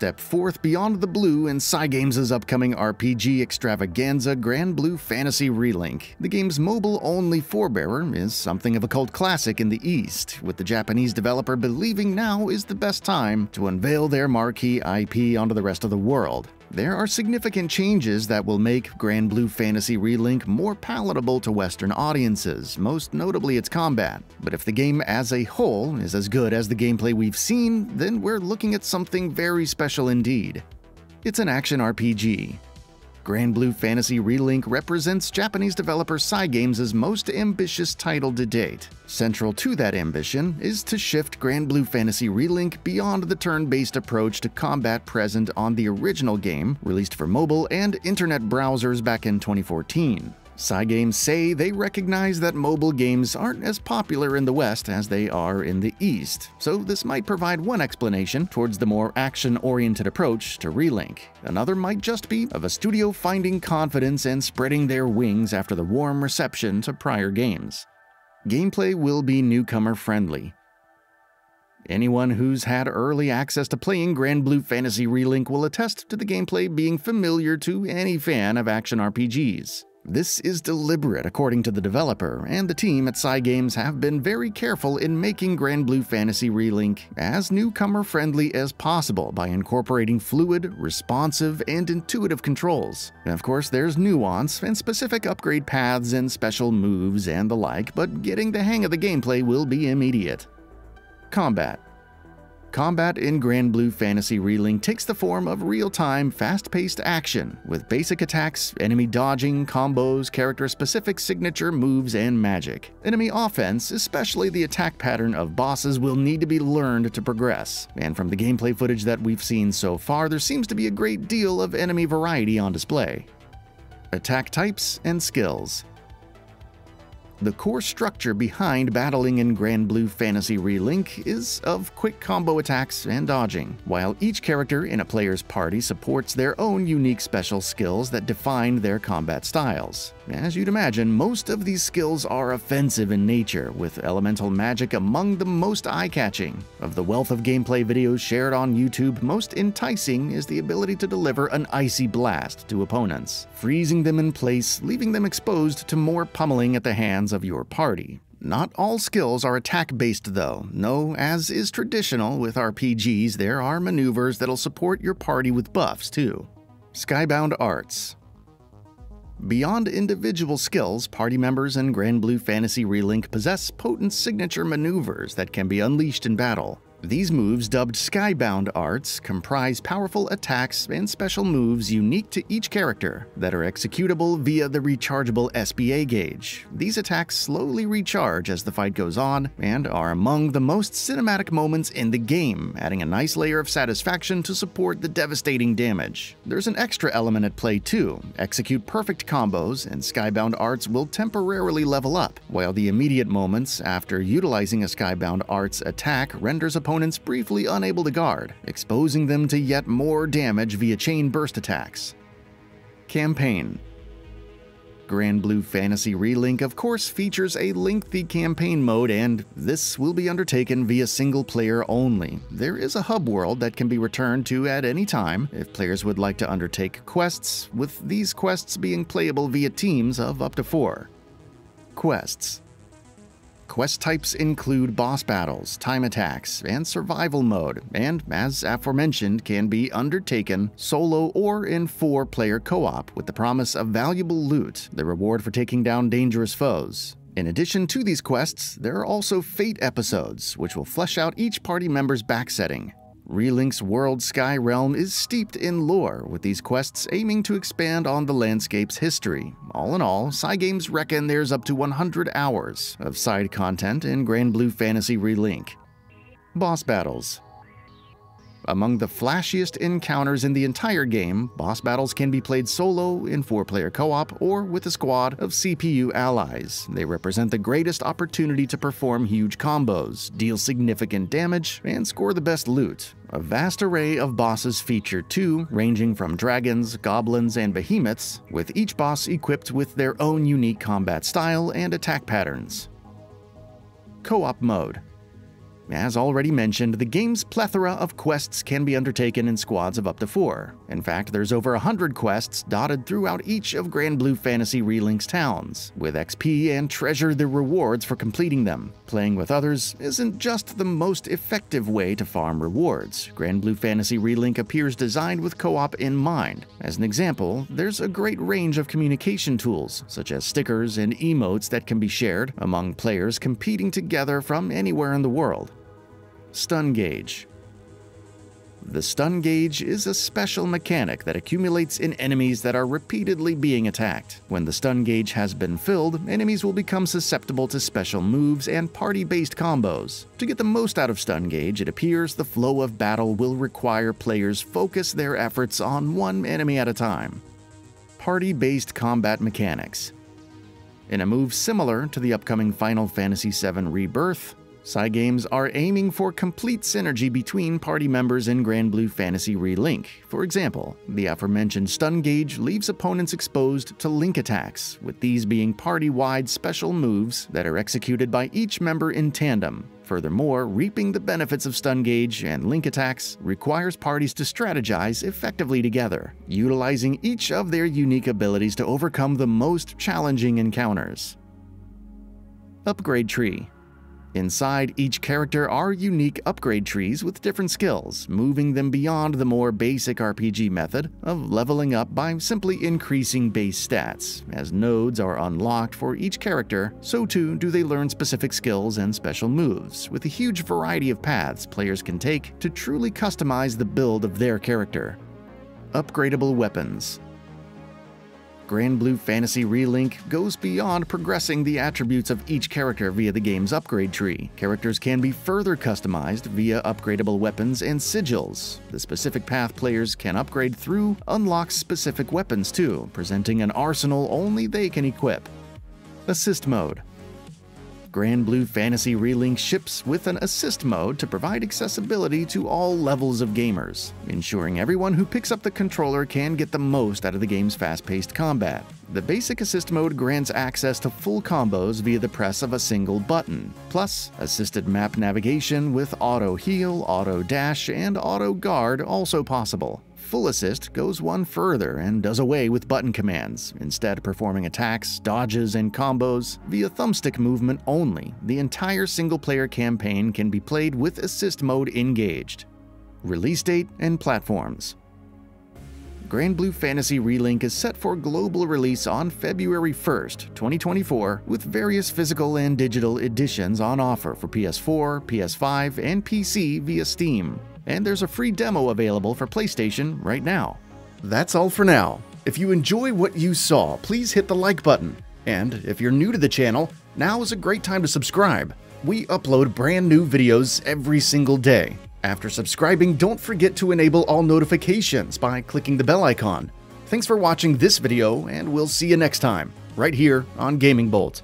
Step forth beyond the blue in Cygames' upcoming RPG extravaganza Granblue Fantasy Relink. The game's mobile-only forebearer is something of a cult classic in the East, with the Japanese developer believing now is the best time to unveil their marquee IP onto the rest of the world. There are significant changes that will make Granblue Fantasy Relink more palatable to Western audiences, most notably its combat. But if the game as a whole is as good as the gameplay we've seen, then we're looking at something very special indeed. It's an action RPG, Granblue Fantasy Relink represents Japanese developer Cygames' most ambitious title to date. Central to that ambition is to shift Granblue Fantasy Relink beyond the turn-based approach to combat present on the original game, released for mobile and internet browsers back in 2014. Cygames say they recognize that mobile games aren't as popular in the West as they are in the East, so this might provide one explanation towards the more action-oriented approach to Relink. Another might just be of a studio finding confidence and spreading their wings after the warm reception to prior games. Gameplay will be newcomer-friendly, Anyone who's had early access to playing Granblue Fantasy Relink will attest to the gameplay being familiar to any fan of action RPGs. This is deliberate according to the developer, and the team at Cygames have been very careful in making Granblue Fantasy Relink as newcomer-friendly as possible by incorporating fluid, responsive, and intuitive controls. Of course, there's nuance and specific upgrade paths and special moves and the like, but getting the hang of the gameplay will be immediate. Combat Combat in Granblue Fantasy Relink takes the form of real-time, fast-paced action, with basic attacks, enemy dodging, combos, character-specific signature moves, and magic. Enemy offense, especially the attack pattern of bosses, will need to be learned to progress, and from the gameplay footage that we've seen so far, there seems to be a great deal of enemy variety on display. Attack types and skills the core structure behind battling in Granblue Fantasy Relink is of quick combo attacks and dodging, while each character in a player's party supports their own unique special skills that define their combat styles. As you'd imagine, most of these skills are offensive in nature, with elemental magic among the most eye-catching. Of the wealth of gameplay videos shared on YouTube, most enticing is the ability to deliver an icy blast to opponents, freezing them in place, leaving them exposed to more pummeling at the hands of your party. Not all skills are attack-based though. No, as is traditional with RPGs, there are maneuvers that'll support your party with buffs too. Skybound Arts Beyond individual skills, party members in Granblue Fantasy Relink possess potent signature maneuvers that can be unleashed in battle. These moves, dubbed Skybound Arts, comprise powerful attacks and special moves unique to each character that are executable via the rechargeable SBA gauge. These attacks slowly recharge as the fight goes on and are among the most cinematic moments in the game, adding a nice layer of satisfaction to support the devastating damage. There's an extra element at play too. Execute perfect combos and Skybound Arts will temporarily level up, while the immediate moments after utilizing a Skybound Arts attack renders a opponents briefly unable to guard, exposing them to yet more damage via chain burst attacks. Campaign Granblue Fantasy Relink of course features a lengthy campaign mode and this will be undertaken via single player only. There is a hub world that can be returned to at any time if players would like to undertake quests, with these quests being playable via teams of up to four. Quests Quest types include boss battles, time attacks, and survival mode, and, as aforementioned, can be undertaken solo or in four player co op with the promise of valuable loot, the reward for taking down dangerous foes. In addition to these quests, there are also Fate episodes, which will flesh out each party member's backsetting, Relink's world Sky Realm is steeped in lore, with these quests aiming to expand on the landscape's history. All in all, Cygames reckon there's up to 100 hours of side content in Granblue Fantasy Relink. Boss Battles among the flashiest encounters in the entire game, boss battles can be played solo, in 4-player co-op, or with a squad of CPU allies. They represent the greatest opportunity to perform huge combos, deal significant damage, and score the best loot. A vast array of bosses feature too, ranging from dragons, goblins, and behemoths, with each boss equipped with their own unique combat style and attack patterns. Co-op mode As already mentioned, the game's plethora of quests can be undertaken in squads of up to four. In fact, there's over 100 quests dotted throughout each of Granblue Fantasy Relink's towns, with XP and treasure the rewards for completing them. Playing with others isn't just the most effective way to farm rewards. Granblue Fantasy Relink appears designed with co-op in mind. As an example, there's a great range of communication tools, such as stickers and emotes that can be shared among players competing together from anywhere in the world. Stun Gauge the stun gauge is a special mechanic that accumulates in enemies that are repeatedly being attacked. When the stun gauge has been filled, enemies will become susceptible to special moves and party-based combos. To get the most out of stun gauge, it appears the flow of battle will require players focus their efforts on one enemy at a time. Party-based combat mechanics in a move similar to the upcoming Final Fantasy VII Rebirth, Cygames are aiming for complete synergy between party members in Grand Blue Fantasy Relink. For example, the aforementioned stun gauge leaves opponents exposed to link attacks, with these being party-wide special moves that are executed by each member in tandem. Furthermore, reaping the benefits of stun gauge and link attacks requires parties to strategize effectively together, utilizing each of their unique abilities to overcome the most challenging encounters. Upgrade Tree Inside each character are unique upgrade trees with different skills, moving them beyond the more basic RPG method of leveling up by simply increasing base stats. As nodes are unlocked for each character, so too do they learn specific skills and special moves, with a huge variety of paths players can take to truly customize the build of their character. Upgradable weapons Granblue Fantasy Relink goes beyond progressing the attributes of each character via the game's upgrade tree. Characters can be further customized via upgradable weapons and sigils. The specific path players can upgrade through unlocks specific weapons too, presenting an arsenal only they can equip. Assist Mode Granblue Fantasy Relink ships with an assist mode to provide accessibility to all levels of gamers, ensuring everyone who picks up the controller can get the most out of the game's fast-paced combat. The basic assist mode grants access to full combos via the press of a single button, plus assisted map navigation with auto heal, auto dash, and auto guard also possible. Full Assist goes one further and does away with button commands, instead performing attacks, dodges, and combos via thumbstick movement only. The entire single-player campaign can be played with Assist mode engaged. Release date and platforms. Granblue Fantasy Relink is set for global release on February 1st, 2024, with various physical and digital editions on offer for PS4, PS5, and PC via Steam and there's a free demo available for PlayStation right now. That's all for now. If you enjoy what you saw, please hit the like button. And if you're new to the channel, now is a great time to subscribe. We upload brand new videos every single day. After subscribing, don't forget to enable all notifications by clicking the bell icon. Thanks for watching this video, and we'll see you next time, right here on GamingBolt.